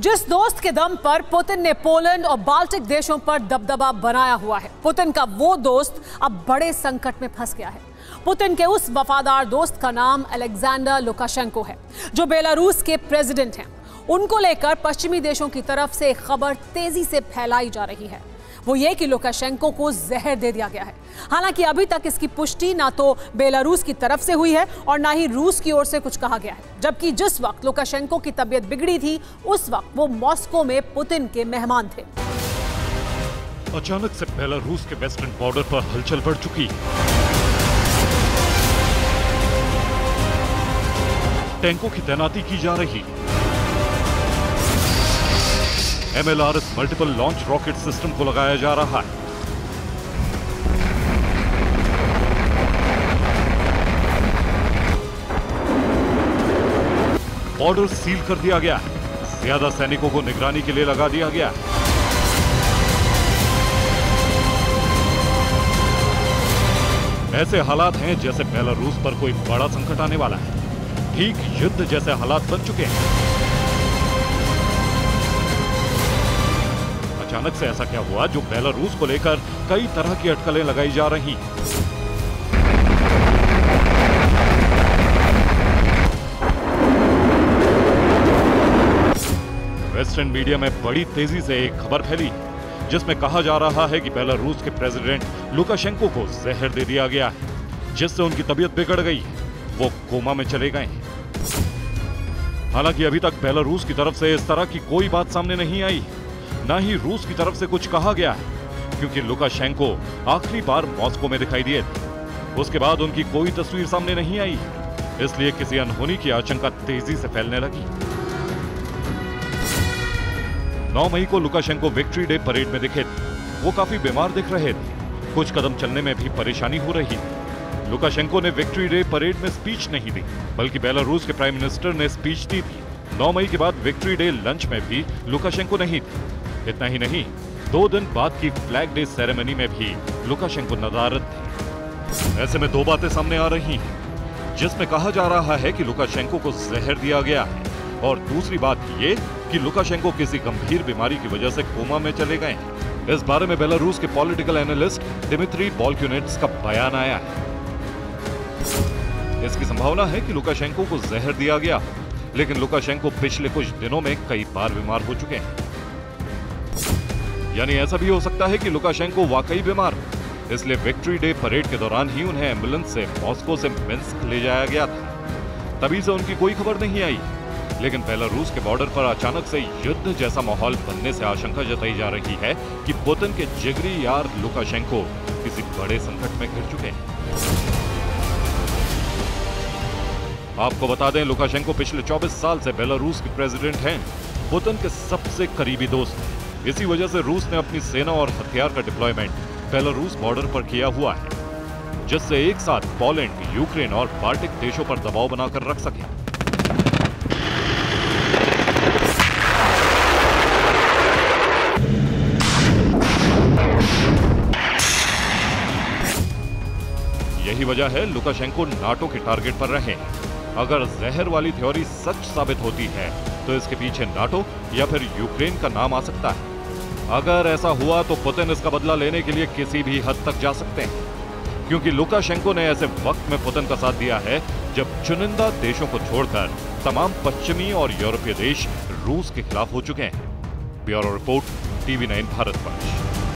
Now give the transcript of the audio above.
जिस दोस्त के दम पर पुतिन ने पोलैंड और बाल्टिक देशों पर दबदबा बनाया हुआ है। पुतिन का वो दोस्त अब बड़े संकट में फंस गया है। पुतिन के उस वफादार दोस्त का नाम अलेक्जेंडर लुकाशेंको है, जो बेलारूस के प्रेसिडेंट हैं। उनको लेकर पश्चिमी देशों की तरफ़ से खबर तेज़ी से फैलाई जा रही है। वो ये कि लुकाशेंको को जहर दे दिया गया है। हालाँकि अभी तक इसकी पुष्टि ना तो बेलारूस की तरफ़ से हुई है और ना ही रूस की ओर से कुछ कहा गया है। जबकि जिस वक्त लुकाशेंको की तबीयत बिगड़ी थी, उस वक्त वो मॉस्को में पुतिन के मेहमान थे। अचानक से बेलारूस के वेस्टर्न बॉर्डर पर हलचल बढ़ चुकी। टैंकों की तैनाती की जा रही। MLRS multiple launch rocket system को लगाया जा रहा है बॉर्डर सील कर दिया गया है ज़्यादा सैनिकों को निगरानी के लिए लगा दिया गया है ऐसे हालात हैं जैसे बेलारूस पर कोई बड़ा संकट आने वाला है ठीक युद्ध जैसे हालात बन चुके हैं अचानक से ऐसा क्या हुआ जो बेलारूस को लेकर कई तरह की अटकलें लगाई जा रही? वेस्टर्न मीडिया में बड़ी तेज़ी से एक खबर फैली, जिसमें कहा जा रहा है कि बेलारूस के प्रेसिडेंट लुकाशेंको को जहर दे दिया गया है, जिससे उनकी तबीयत बिगड़ गई, वो कोमा में चले गए। हालाँकि अभी तक बेलारूस की तरफ़ से इस तरह की कोई बात सामने नहीं आई। ना ही रूस की तरफ़ से कुछ कहा गया है, क्योंकि लुकाशेंको आखिरी बार मॉस्को में दिखाई दिए उसके बाद उनकी कोई तस्वीर सामने नहीं आई, इसलिए किसी अनहोनी की आशंका तेज़ी से फैलने लगी। 9 मई को लुकाशेंको विक्ट्री डे परेड में दिखे वो काफ़ी बीमार दिख रहे थे। कुछ कदम चलने में भी परेशानी हो रही थी। लुकाशेंको ने विक्ट्री डे परेड में स्पीच नहीं दी, बल्कि बेलारूस के प्राइम मिनिस्टर ने स्पीच दी थी। 9 मई के बाद विक्ट्री डे लंच में भी लुकाशेंको नहीं थे। इतना ही नहीं, दो दिन बाद की फ्लैग डे सेरेमनी में भी लुकाशेंको नदारत थे। ऐसे में दो बातें सामने आ रही हैं, जिसमें कहा जा रहा है कि लुकाशेंको को जहर दिया गया है, और दूसरी बात ये कि लुकाशेंको किसी गंभीर बीमारी की वजह से कोमा में चले गए हैं। इस बारे में बेलारूस के पॉलिटिकल एनालिस्ट डिमित्री बॉलक्यूनेट्स का बयान आया है। इसकी संभावना है कि लुकाशेंको को जहर दिया गया, लेकिन लुकाशेंको पिछले कुछ दिनों में कई बार बीमार हो चुके हैं। यानी ऐसा भी हो सकता है कि लुकाशेंको वाकई बीमार हो। इसलिए विक्ट्री डे परेड के दौरान ही उन्हें एंबुलेंस से मॉस्को से मिन्स्क ले जाया गया था। तभी से उनकी कोई खबर नहीं आई। लेकिन बेलारूस के बॉर्डर पर अचानक से युद्ध जैसा माहौल बनने से आशंका जताई जा रही है कि पुतिन के जिगरी यार लुकाशेंको किसी बड़े संकट में घिर चुके हैं। आपको बता दें, लुकाशेंको पिछले 24 साल से बेलारूस के प्रेसिडेंट हैं। पुतिन के सबसे करीबी दोस्त इसी वजह से रूस ने अपनी सेना और हथियार का डिप्लॉयमेंट बेलारूस बॉर्डर पर किया हुआ है, जिससे एक साथ पोलैंड यूक्रेन और बाल्टिक देशों पर दबाव बनाकर रख सके। यही वजह है लुकाशेंको नाटो के टारगेट पर रहे। अगर जहर वाली थ्योरी सच साबित होती है तो इसके पीछे नाटो या फिर यूक्रेन का नाम आ सकता है। अगर ऐसा हुआ तो पुतिन इसका बदला लेने के लिए किसी भी हद तक जा सकते हैं। क्योंकि लुकाशेंको ने ऐसे वक्त में पुतिन का साथ दिया है जब चुनिंदा देशों को छोड़कर तमाम पश्चिमी और यूरोपीय देश रूस के खिलाफ हो चुके हैं। Bureau report, TV nine, Bharat पर